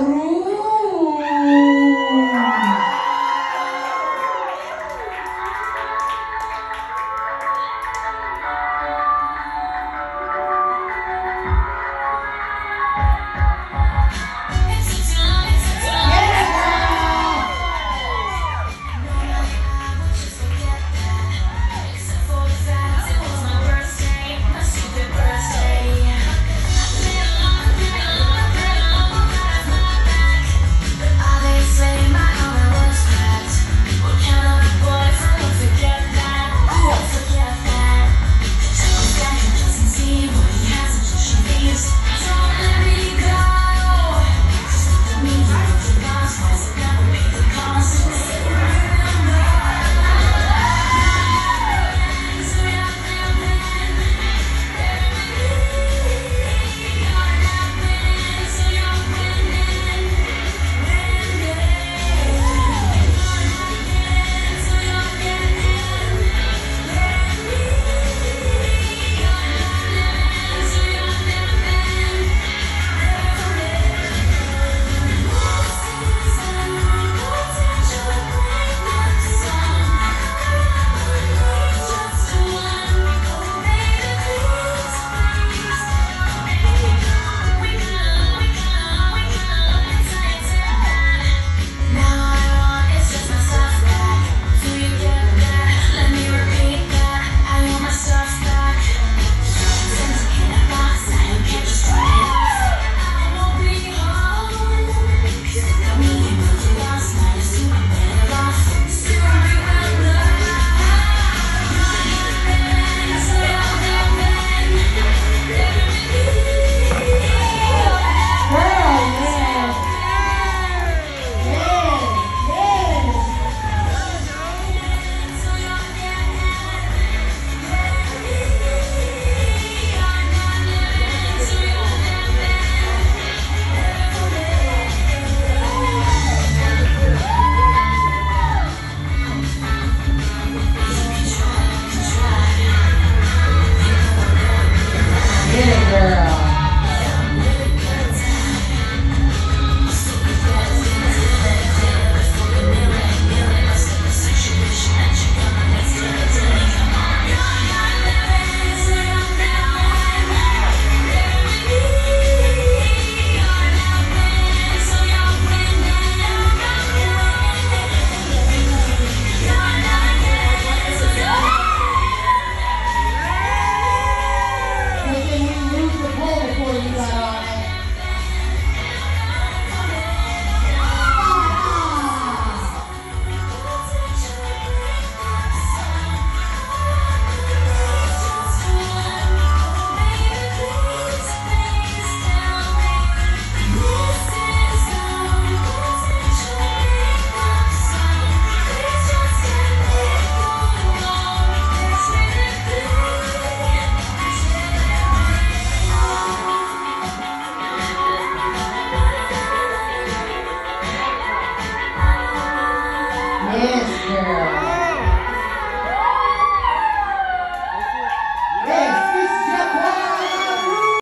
Uhum.